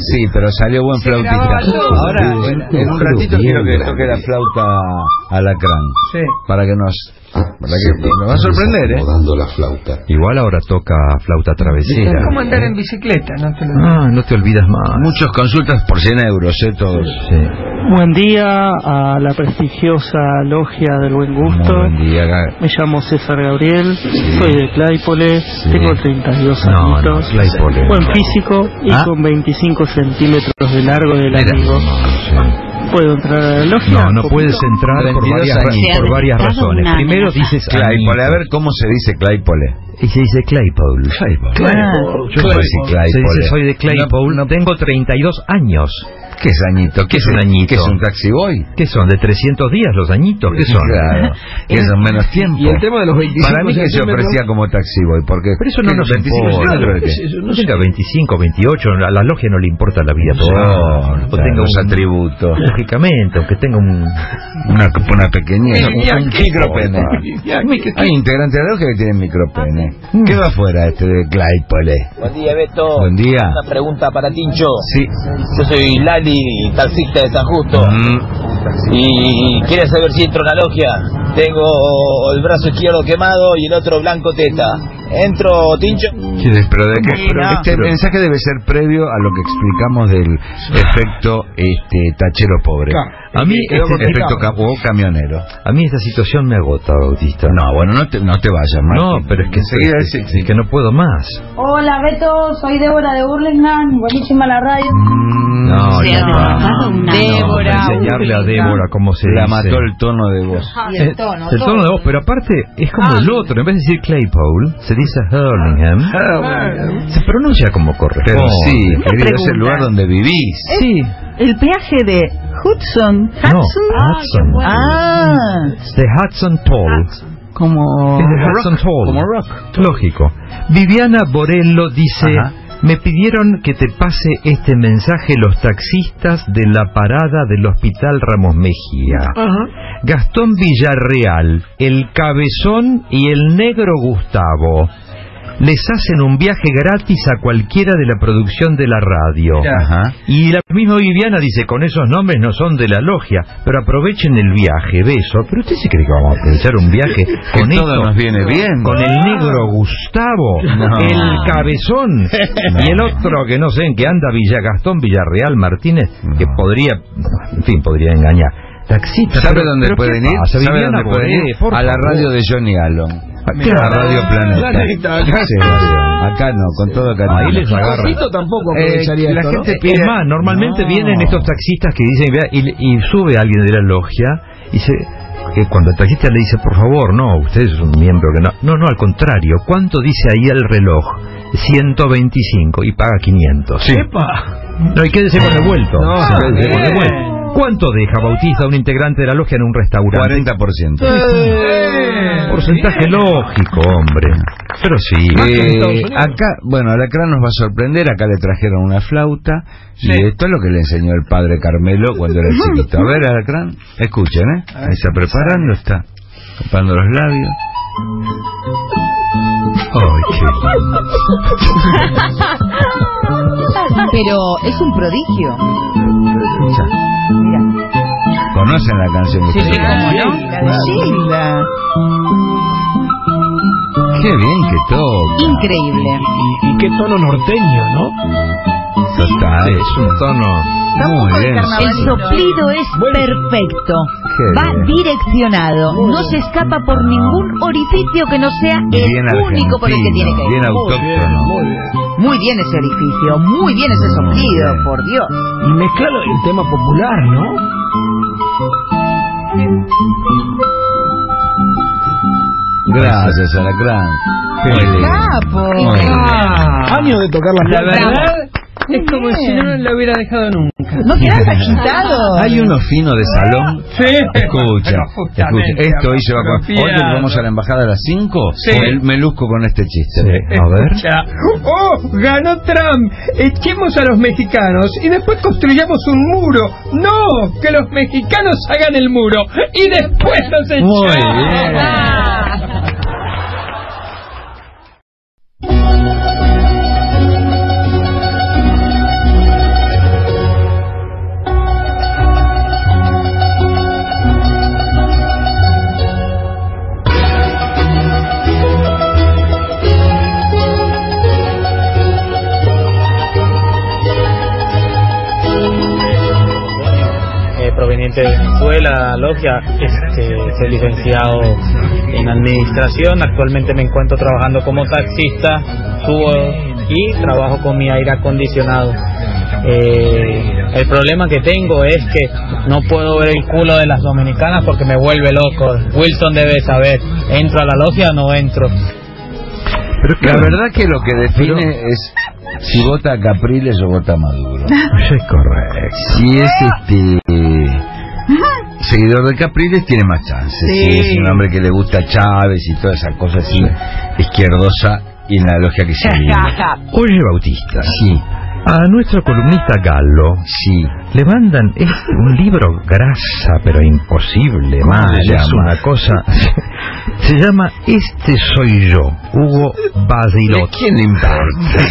Sí, pero salió buen flautista. Ahora, en, en un ratito quiero que toque la flauta alacrán. Sí. Para que nos... Para que nos va a sorprender, ¿eh? La flauta. Igual ahora toca flauta travesera. Es como andar en bicicleta, no te lo digo. Ah, no te olvidas más. Muchos consultas por 100 euros, ¿eh? Todos. Sí. Buen día a la prestigiosa logia del buen gusto. Muy buen día, Ga- Me llamo César Gabriel, soy de Claypole, tengo 32 No, no, añitos, Claypole. buen físico y ¿Ah? con 25 centímetros de largo del Mira. amigo. Sí. ¿Puedo entrar a la logia? No, no puedes entrar por 32 varias, por varias razones. Primero dices Claypole, a ver cómo se dice Claypole. Y se dice Claypole. Claro. Yo soy Se Claypole. dice soy de Claypole. Tengo 32 años. ¿Qué es añito? ¿Qué es un añito? ¿Qué es un taxi boy? ¿Qué son? ¿De 300 días los añitos? ¿Qué son? Claro, que son menos tiempo. Y el tema de los 25 Para mí que se ofrecía como taxi boy, porque... Pero eso no ¿qué, nos 25 importa. qué? ¿qué es eso? No tenga 25, 28, a la logia no le importa la vida personal. Oh, o tenga los un, atributos. Lógicamente, aunque tenga un... Una, una pequeñez, un, Ya, un ¿qué micropene. Hay integrantes de la logia que tienen micropene. ¿Qué va afuera este de Claypole? Buen día, Beto. Buen día. Una pregunta para Tincho. Sí. Yo soy Lali, taxista de San Justo. Mm, Y quiere saber si entro a la logia. Tengo el brazo izquierdo quemado y el otro blanco teta. ¿Entro, Tincho? ¿quieres- pero de qué? Sí, no. Este mensaje debe ser previo a lo que explicamos del efecto este tachero pobre. A mí, Quedó este- efecto ca- o camionero. a mí esta situación me agota, Bautista. No, bueno, no te, no te vayas, No, Martín. pero es que, Enseguida es, sí, es que no puedo más. Hola Beto, soy Débora de Burlingame, buenísima la radio. Mm, No, Se ya trabajado una Débora. enseñarle a Débora cómo se La dice. mató el tono de voz. Y el tono, El tono de voz, pero aparte es como Ah. el otro. En vez de decir Claypole, se dice Hurlingham. Se pronuncia como corresponde. Pero sí, querido, es el lugar donde vivís. Sí. El peaje de Hudson. No, Hudson. Hudson. Ah, De Hudson Toll. como. Es de Hudson Toll. Como rock. Lógico. Viviana Borello dice... Ajá. Me pidieron que te pase este mensaje los taxistas de la parada del Hospital Ramos Mejía. Gastón Villarreal, el Cabezón y el Negro Gustavo les hacen un viaje gratis a cualquiera de la producción de la radio. Ajá. Y la misma Viviana dice, con esos nombres no son de la logia, pero aprovechen el viaje, beso. ¿Pero usted se cree que vamos a aprovechar un viaje con todo esto? nos viene bien. Con el negro Gustavo, No. el cabezón y el otro que no sé en qué anda, Villa Gastón Villarreal Martínez, que podría, en fin, podría engañar. Taxista. ¿Sabe pero- dónde pero ¿qué pueden ir? pasa? ¿Sabe dónde pueden ir? A la radio de Johnny Allen. Claro. A Radio Planeta. Planeta, acá. Sí, acá no, con todo cariño. Ahí les. Cosito tampoco Eh, la esto, ¿no? gente Es más, normalmente No. vienen estos taxistas que dicen vea, y, y sube alguien de la logia y se que cuando el taxista le dice por favor no usted es un miembro que no no no al contrario cuánto dice ahí el reloj 125 y paga 500 Sí. no y quédese con el vuelto No, Sí, quédese con el bien. vuelto. ¿Cuánto deja Bautista un integrante de la logia en un restaurante? 40%. Porcentaje lógico, hombre. Pero sí. Eh, acá, bueno, Alacrán nos va a sorprender. Acá le trajeron una flauta. Y esto es lo que le enseñó el padre Carmelo cuando era chiquito. A ver, Alacrán, escuchen, ¿eh? Ahí está preparando, está tapando los labios. Ay, qué Pero es un prodigio. ¿Conocen la canción? Sí, ustedes? sí, cómo no. La de Gilda. Qué bien que toca. Increíble. Y, y qué tono norteño, ¿no? Total. es un tono. Muy bien. El soplido es perfecto. Qué Va bien. direccionado. No se escapa por ningún orificio que no sea el Bien único por el que tiene que ir. Bien Muy bien, autóctono. muy bien. Muy bien ese orificio, muy bien ese soplido, bien. por Dios. Y mezclalo el tema popular, ¿no? Gracias, Alacrán. Lindo. Capo. Años de tocar la La verdad, Es como si no la hubiera dejado nunca. ¿No quedas agitado? Hay uno fino de salón. Sí. Escucha, escucha. Esto hoy se va a. Hoy nos vamos a la embajada a las 5. Sí. Me luzco con este chiste. A ver. Escucha. ¡Oh! Ganó Trump. Echemos a los mexicanos y después construyamos un muro. ¡No! Que los mexicanos hagan el muro y después los echamos. Muy bien. Logia, este, soy licenciado en administración, actualmente me encuentro trabajando como taxista, subo y trabajo con mi aire acondicionado. Eh, el problema que tengo es que no puedo ver el culo de las dominicanas porque me vuelve loco. Wilson debe saber, ¿entro a la logia o no entro? La verdad que lo que define es si vota a Capriles o vota a Maduro. Es correcto. Si es este seguidor de Capriles tiene más chances. Sí. Si es un hombre que le gusta Chávez y toda esa cosa así izquierdosa y en la logia que se vive. Oye, Bautista. Sí, A nuestro columnista Gallo sí. le mandan un libro grasa, pero imposible, ¿Cómo mal. se Es llama? una cosa. Se llama Este soy yo, Hugo Basilot. ¿Quién le importa?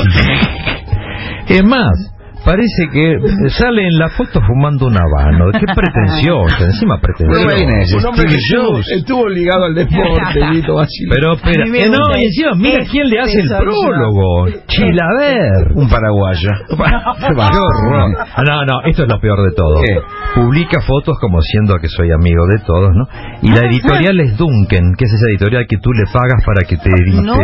Es más, parece que sale en la foto fumando un habano. Qué pretencioso, encima pretencioso. Un hombre que estuvo, estuvo ligado al deporte, Vito Basile. Pero, espera, eh, no, y encima, mira quién le hace el prólogo. Chilaver. Un paraguayo. Ah, No, no, esto es lo peor de todo. ¿Qué? Publica fotos como siendo que soy amigo de todos, ¿no? Y la editorial es Duncan, que es esa editorial que tú le pagas para que te edite. No.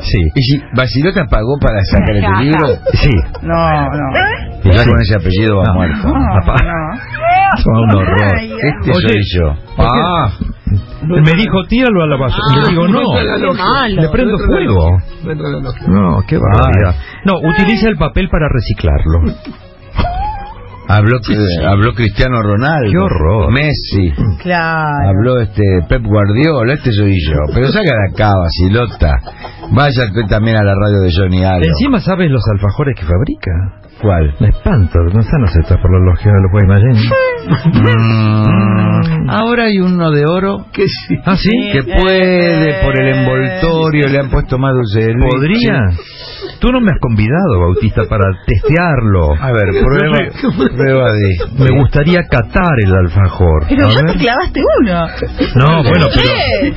Sí. ¿Y si Basilota pagó para sacar este libro? Sí. No, no. Y ya con ese apellido va No. muerto. Papá. Son un horror. Este Oye, soy yo. Ah, Me dijo, tíralo a la basura. Y le digo, no, le prendo No fuego. No. No, qué barbaridad. No, utiliza el papel para reciclarlo. habló, eh, habló Cristiano Ronaldo. Qué horror. Messi. Claro. Habló este Pep Guardiola, este soy yo. Pero saca de acá, Basilota. Vaya también a la radio de Johnny Allen. Encima sabes los alfajores que fabrica. ¿Cuál? Me espanto, no están aceptados por la logia de los Guaymallén. Mm, ahora hay uno de oro Que sí. ¿Ah, sí? que puede, por el envoltorio, le han puesto más dulce de. ¿Podría? Tú no me has convidado, Bautista, para testearlo. A ver, prueba, prueba de... Me gustaría catar el alfajor. Pero ver. te clavaste uno. No, bueno, pero...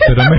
pero me-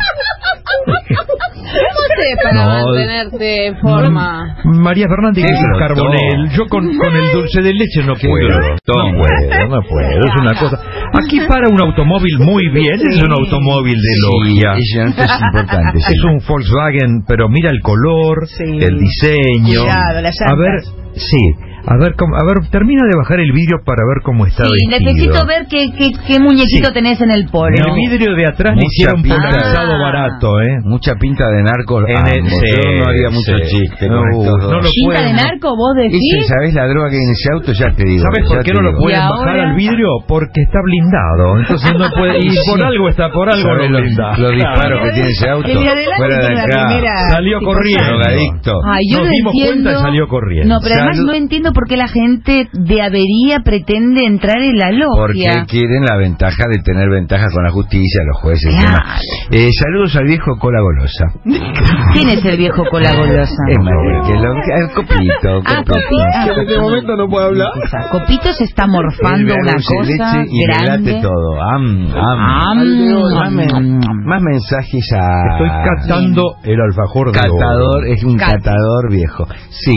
¿Cómo haces para No. mantenerte en forma? María Fernández Qué es brotón. carbonel. Yo con, con el dulce de leche no puedo. No puedo, no puedo. Es una cosa. Aquí para un automóvil muy bien. Es un automóvil de logia. Sí, es importante. sí. Es un Volkswagen, pero mira el color, el diseño. Cuidado, las a ver, sí. A ver, cómo- a ver, termina de bajar el vidrio para ver cómo está Sí, vestido. necesito ver qué, qué, qué muñequito Sí. tenés en el polo. El vidrio de atrás le hicieron pinta. polarizado Ah. barato, ¿eh? Mucha pinta de narcos. En el- sí, Yo no haría mucho sí. chiste No, con estos no dos. lo ¿Cinta de pueden- narco vos decís? Ese, ¿Sabés la droga que hay en ese auto? Ya te digo. ¿Sabes por qué no lo pueden ¿Y bajar ahora? al vidrio? Porque está blindado. Entonces no puede. Y por algo está, por algo ¿Sabés lo los, blinda. los disparos que tiene ese auto? De Fuera de acá. Salió corriendo. Drogadicto. Nos no dimos entiendo. cuenta y salió corriendo. No, pero además no entiendo por qué la gente de avería pretende entrar en la Porque logia. quieren la ventaja de tener ventaja con la justicia, los jueces y Claro. demás. Eh, saludos al viejo Cola Golosa. ¿Quién es el viejo cola golosa? Es más, que lo, el copito. Ah, copito. Copito. Que en este momento no puede hablar. Copito se está morfando una cosa leche y grande. todo. Am, am. Am. Más, men- más mensajes a... Estoy catando el alfajor de Catador, es un Cat- catador viejo. Sí.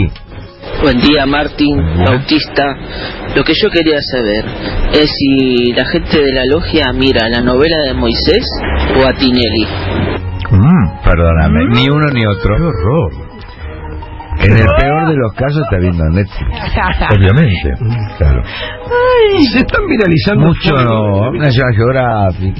Buen día, Martín, Bautista. Lo que yo quería saber es si la gente de la logia mira la novela de Moisés o a Tinelli. Mm, Perdóname, ni uno ni otro. qué horror. En el peor de los casos está viendo Netflix. Obviamente. Claro. Se están viralizando. Mucho. National Geographic,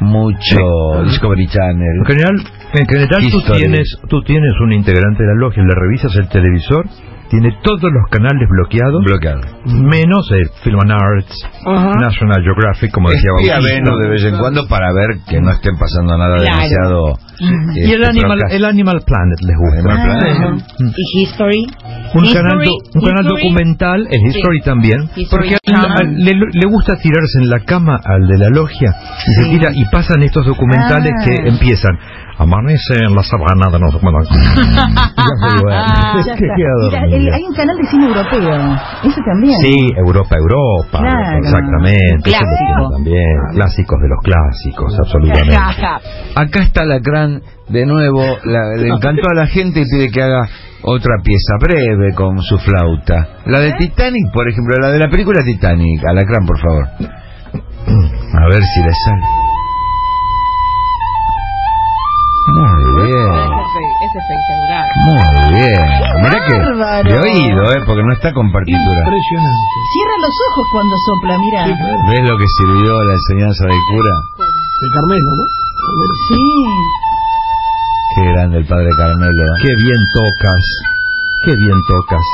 mucho Discovery Channel. En general, En general tú tienes, tú tienes un integrante de la logia, le revisas el televisor, tiene todos los canales bloqueados, Bloqueado. menos el Film and Arts, Ajá. National Geographic, como decía Espía. Venus de vez en cuando para ver que no estén pasando nada Claro. demasiado. Y el este, Animal, el Animal Planet les gusta. Animal Planet. Ajá. ¿Y History? Un History, canal, do- un canal History. documental, el History Sí. también, History porque al- le, le gusta tirarse en la cama al de la logia y se tira y pasan estos documentales Ah. que empiezan. Amanece en la sabana de no sé cuándo". Ya se digo, Ah, es ya que está. queda Mira, dormido. el- hay un canal de cine europeo. Ese también. Sí, Europa, Europa, Claro. exactamente. Clásico. También, clásicos de los clásicos, absolutamente. Acá está Lacrán de nuevo, la- le encantó a la gente y pide que haga otra pieza breve con su flauta. La de Titanic, por ejemplo, la de la película Titanic. Alacrán, por favor. A ver si le sale. Muy bien, Es. Muy bien. Mirá que de oído, eh, porque no está con partitura. Impresionante. Cierra los ojos cuando sopla, mira. ¿Ves lo que sirvió la enseñanza del cura? De Carmelo, ¿no? Sí. Qué grande el padre Carmelo. ¿eh? Qué bien tocas, qué bien tocas.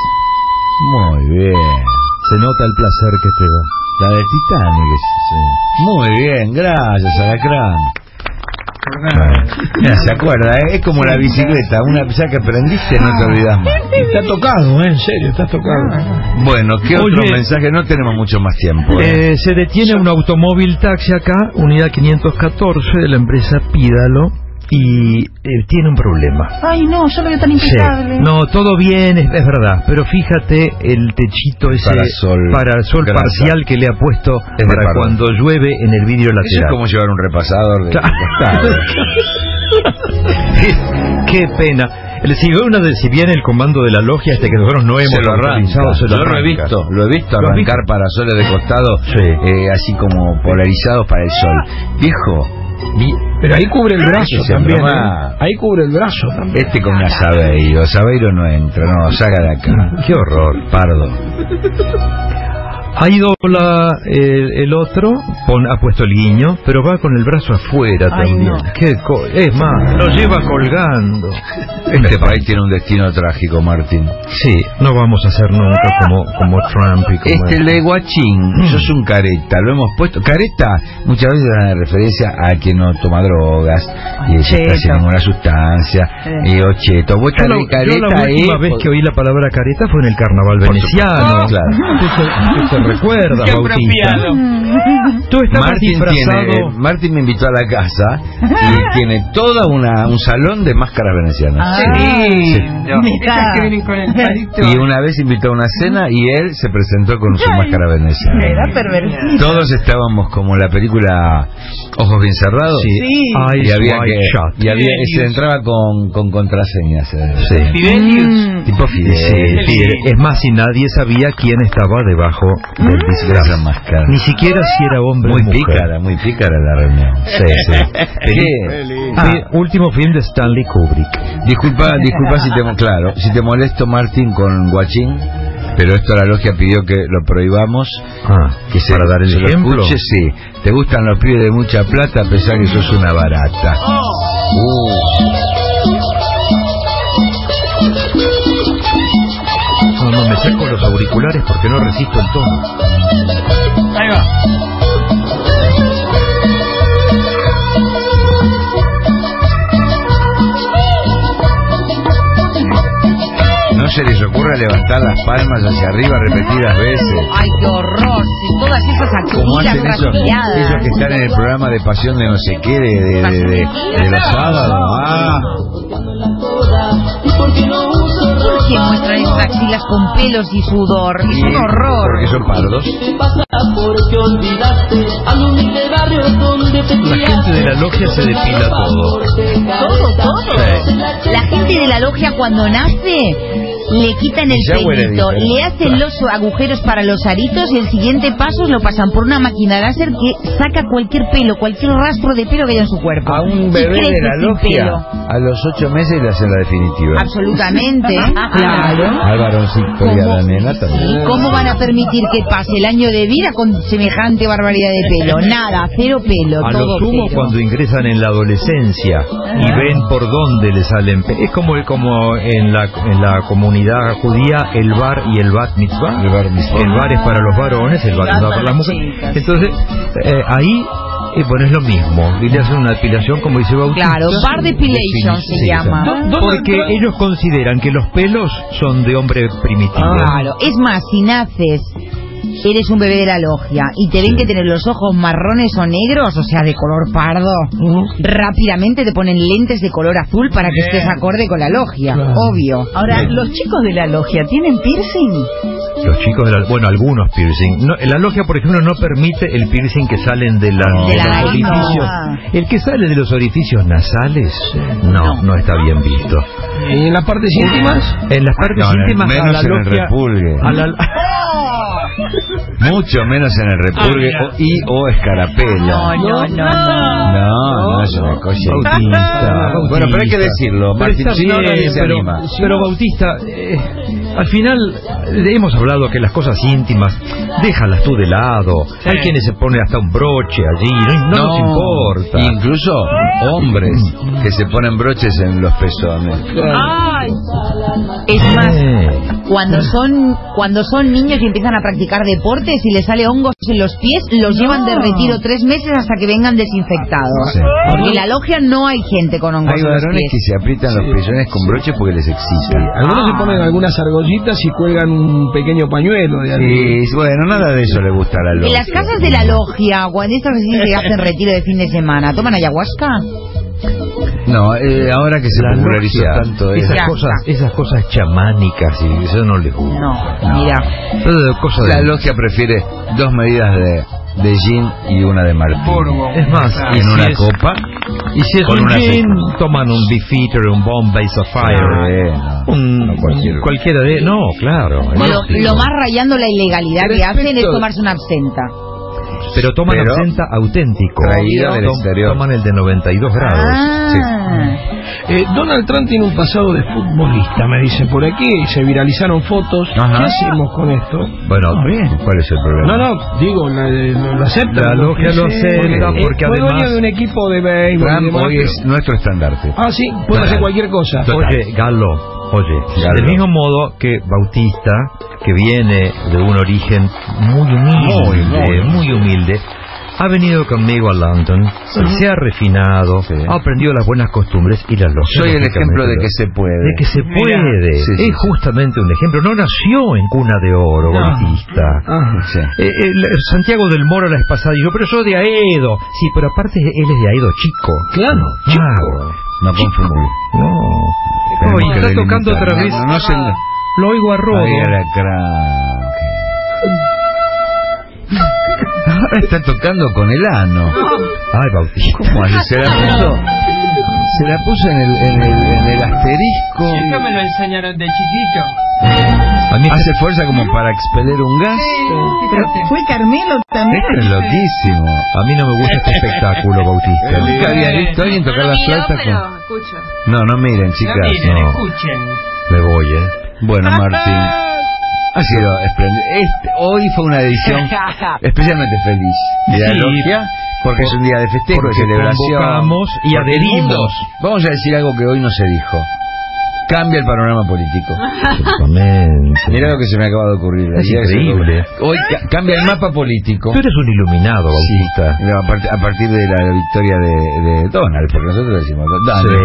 Muy bien. Se nota el placer que te da. La de Titanic. es- Muy bien, gracias, Alacrán. Mira, se acuerda, ¿eh? es como la bicicleta, una ya que aprendiste no te olvidas más. Está tocado, ¿eh? En serio, está tocado. Bueno, ¿qué otro Oye. mensaje? No tenemos mucho más tiempo. ¿eh? Eh, se detiene un automóvil taxi acá, unidad 514 de la empresa Pídalo, y eh, tiene un problema. Ay, no, yo lo veo tan Sí. impecable. No, todo bien, es, es verdad, pero fíjate el techito ese Parasol. parasol Grasa. parcial que le ha puesto para cuando llueve en el vidrio Eso es lateral. como llevar un repasador de costado. Qué pena. El- Si, una de- si bien el comando de la logia este que nosotros no hemos se lo arranca. autorizado, se lo Yo lo he visto, lo he visto ¿Lo has arrancar visto? parasoles de costado, Sí. eh, así como polarizados para el sol. Viejo, Pero ahí cubre el brazo también. ¿eh? Ahí cubre el brazo también. este con una Sabeiro, Sabeiro no entra, no, saca de acá. Qué horror. Pardo. Ahí dobla el, el otro, pon- ha puesto el guiño, pero va con el brazo afuera Ay, también. no. Qué co- es más, lo lleva colgando. Este país tiene un destino trágico, Martín. Sí, no vamos a ser nunca como, como Trump y como... Este le guachín, sos un careta, lo hemos puesto. Careta muchas veces dan referencia a que no toma drogas y se está sin ninguna sustancia. Eh. Y o cheto. Vos Yo la, yo careta la última eh, vez por- que oí la palabra careta fue en el carnaval veneciano. claro. Te recuerdas, Qué Bautista. apropiado. Tú estabas Martín, disfrazado... tiene, Martín me invitó a la casa y tiene toda una un salón de máscaras venecianas. Ah, Sí. mira. que vienen con el palito. Y una vez invitó a una cena y él se presentó con su máscara veneciana. Era pervertido. Todos estábamos como en la película Ojos bien cerrados. Sí. Y Eyes había wide que y había se entraba con, con contraseñas. eh. Sí. Fidelius. Tipo Sí, Fidel. sí, es más, si nadie sabía quién estaba debajo de disfraz. esa máscara. Ni siquiera si era hombre Muy o mujer. pícara, muy pícara la reunión. Sí, sí. ¿Qué? Ah, último film de Stanley Kubrick. Disculpa, disculpa si te, claro, si te molesto Martín con Guachín, pero esto la logia pidió que lo prohibamos. Ah, Que se, para dar el se lo ejemplo. escuche, sí. Te gustan los pibes de mucha plata a pesar que sos una barata. No, no, me saco los auriculares porque no resisto el tono. Ahí va. No se les ocurra levantar las palmas hacia arriba repetidas veces. Ay, qué horror. Si todas esas Como hacen esos, esos que están en el programa de pasión de no sé qué, de, de, de, de- de los sábados. Ah, ¿Por qué muestran esas axilas con pelos y sudor? Es un horror. porque son pardos. La gente de la logia se depila todo. Todo, todo. La gente de la logia cuando nace le quitan el pelito, le hacen los agujeros para los aritos y el siguiente paso lo pasan por una máquina láser que saca cualquier pelo, cualquier rastro de pelo que haya en su cuerpo. A un bebé de la logia, pelo. a los ocho meses le hacen la definitiva. Absolutamente, claro. Al varoncito y a la nena también. ¿Y cómo van a permitir que pase el año de vida con semejante barbaridad de pelo? Nada, cero pelo, A todo lo sumo cero. cuando ingresan en la adolescencia y ven por dónde le salen es como como en la en la comunidad judía el bar y el bat mitzvah. El bar mitzvah. el bar es para los varones el bat mitzvah para las mujeres. entonces eh, ahí eh, bueno es lo mismo. Y le hacen una depilación como dice Bautista. Claro, bar depilation se Sí, llama. porque ellos consideran que los pelos son de hombre primitivo. Claro, es más, si naces, eres un bebé de la logia y te ven que tienes los ojos marrones o negros, o sea, de color pardo, rápidamente te ponen lentes de color azul para que estés acorde con la logia, obvio. Ahora, ¿los chicos de la logia tienen piercing? Los chicos de la, bueno, algunos piercing. No, la logia, por ejemplo, no permite el piercing que salen de, la, De de la los orificios. El que sale de los orificios nasales, no, no está bien visto. ¿Y en las partes íntimas? En las partes No, en el- íntimas a menos la en el logia, repulgue. a la- Mucho menos en el repulgue Ah, o- y o escarapela. No, no, no, no. No, no, es una cosa. Bautista, Bueno, pero hay que Bautista. decirlo. Pero Martín, no, nadie se pero, anima. pero Bautista, eh, al final eh, hemos hablado que las cosas íntimas, déjalas tú de lado. Hay quienes se ponen hasta un broche allí, no, no nos importa. Incluso hombres que se ponen broches en los pezones. Ay. Es más, cuando son cuando son niños y empiezan a practicar deportes y les sale hongos en los pies, los llevan de retiro tres meses hasta que vengan desinfectados. Sí. Porque en la logia no hay gente con hongos Hay en los varones pies. que se aprietan los pezones con broches porque les excita. Algunos se ponen algunas argollitas y cuelgan un pequeño pañuelo de algo. Sí, bueno, nada de eso le gusta a la En logia. las casas de la logia, cuando estas recién se hacen retiro de fin de semana, ¿toman ayahuasca? No, eh, ahora que se La popularizó logia, tanto esas cosas, esas cosas chamánicas y eso no les gusta. No, mira. Cosas La de- logia prefiere dos medidas de, de gin y una de martín. Es más, y en si una es- copa. Y si es Con un una gin, toman un Beefeater, un Bombay Sapphire, un, cualquiera de... No, claro. Lo, lo más rayando la ilegalidad que hacen es tomarse una absenta. Pero toman Pero- absenta auténtico. Traída del Tom- exterior. Toman el de 92 grados. Ah. Eh, Donald Trump tiene un pasado de futbolista, me dicen por aquí, y se viralizaron fotos. Ajá. ¿Qué hacemos con esto? Bueno, Ah, bien. ¿cuál es el No, problema? no, digo, la- lo, aceptan. La logia lo Sí, acepta porque, porque eh, fue además- dueño de un equipo de béisbol. Trump hoy es nuestro estandarte. Ah, sí, puede hacer cualquier cosa. Oye, Galo, oye, del mismo modo que Bautista, que viene de un origen muy humilde, Muy, muy, muy. humilde, ha venido conmigo a London, se ha refinado, ha aprendido las buenas costumbres y las logias. Soy el ejemplo de que se puede. De que se puede. Sí, sí, es sí. justamente un ejemplo. No nació en cuna de oro, No. Bautista. Sí. Eh, el- el Santiago del Moro la vez pasada dijo, pero yo de Aedo. Sí, pero aparte él es de Aedo chico. Claro. Claro. No confundir. No. Oye, está tocando otra vez. No, no se Lo oigo a Rodo. Ahora está tocando con el ano. Ay, Bautista. ¿Cómo? Se la puso, se la puso en el, en el, en el asterisco. Eso me lo enseñaron de chiquito. A mí Hace fuerza como para expeler un gas. ¿Fue Carmelo también? Esto es loquísimo. A mí no me gusta este espectáculo, Bautista. Nunca había visto a alguien tocar la flauta con... escucho. No, no miren, chicas. No miren, no. escuchen. Me voy, ¿eh? Bueno, Martín, ha sido espléndido. Este, hoy fue una edición especialmente feliz de la Sí. logia, porque es un día de festejo, de celebración. y adherimos. Vamos a decir algo que hoy no se dijo. Cambia el panorama político. Mira lo que se me acaba de ocurrir. Es increíble. Hoy ca- cambia el mapa político. Tú eres un iluminado, Bautista. No, a, part- a partir de la victoria de, de Donald, porque nosotros decimos Donald. Sí,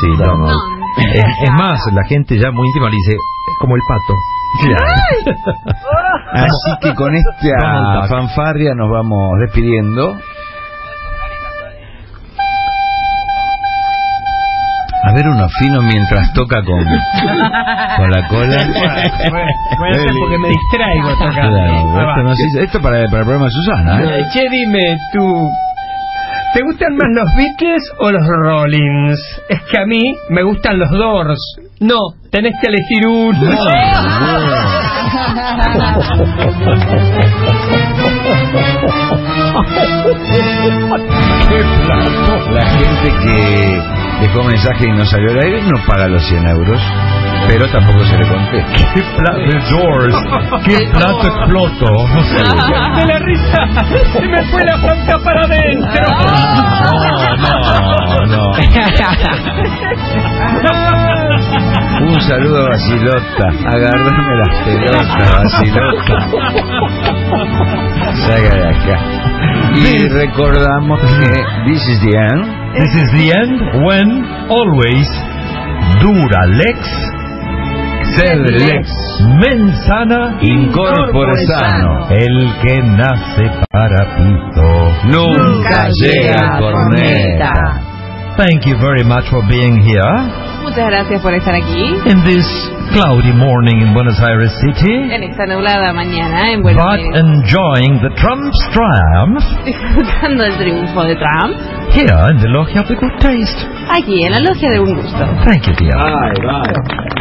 sí, Donald. Donald. Es, es más, la gente ya muy íntima le dice, como el pato. Así que con esta fanfarria nos vamos despidiendo. Ver uno fino mientras toca con, con la cola. Voy a hacer porque me distraigo tocando. Claro, esto, no para, para el programa de Susana. ¿eh? Che, dime, tu, ¿Te gustan más los Beatles o los Rollins? Es que a mí me gustan los Doors. No, tenés que elegir uno. ¡Qué plato! La gente que dejó mensaje y no salió al aire no paga los 100 euros, pero tampoco se le contesta. ¡Qué plato de Doors! ¡Qué plato exploto! No sé. De la risa, se me fue la franca para adentro. No, no, Un saludo a Basilota. Agárrame las pelotas, Basilota. Salga de acá. Y recordamos que this is the end. This is the end when always Dura Duralex Cedlex Mensana Incorpore sano. El que nace para pito Nunca llega a corneta. Thank you very much for being here Muchas gracias por estar aquí. in this cloudy morning in Buenos Aires City. En esta nublada mañana en Buenos But Aires. enjoying the Trump's triumph Disfrutando el triunfo de Trump. here in the Logia of the Good Taste. Aquí en la logia de un gusto. Thank you, dear.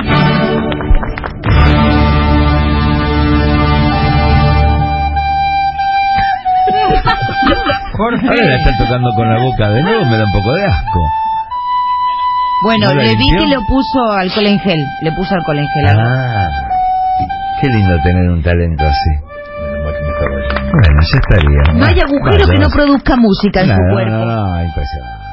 Ahora la están tocando con la boca de nuevo, me da un poco de asco. Bueno, ¿No le vi que lo puso alcohol en gel. Le puso alcohol en gel. Ah, qué lindo tener un talento así. Bueno, ya estaría. No hay agujero Vaya, que no produzca música en No, su no, cuerpo. no, no, impresionante.